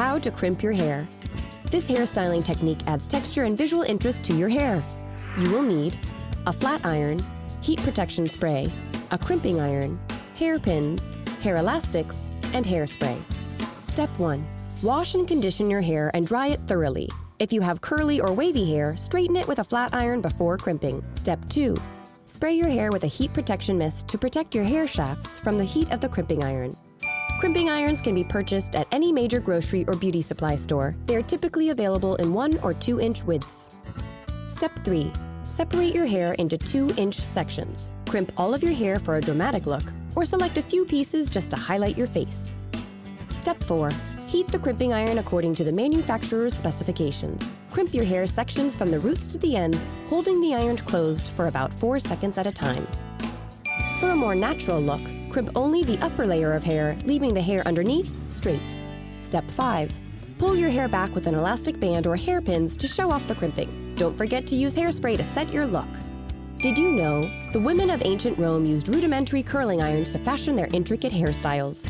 How to crimp your hair. This hairstyling technique adds texture and visual interest to your hair. You will need a flat iron, heat protection spray, a crimping iron, hairpins, hair elastics, and hairspray. Step 1. Wash and condition your hair and dry it thoroughly. If you have curly or wavy hair, straighten it with a flat iron before crimping. Step 2. Spray your hair with a heat protection mist to protect your hair shafts from the heat of the crimping iron. Crimping irons can be purchased at any major grocery or beauty supply store. They are typically available in 1 or 2 inch widths. Step 3. Separate your hair into 2 inch sections. Crimp all of your hair for a dramatic look, or select a few pieces just to highlight your face. Step 4. Heat the crimping iron according to the manufacturer's specifications. Crimp your hair sections from the roots to the ends, holding the iron closed for about 4 seconds at a time. For a more natural look, crimp only the upper layer of hair, leaving the hair underneath straight. Step 5. Pull your hair back with an elastic band or hairpins to show off the crimping. Don't forget to use hairspray to set your look. Did you know the women of ancient Rome used rudimentary curling irons to fashion their intricate hairstyles?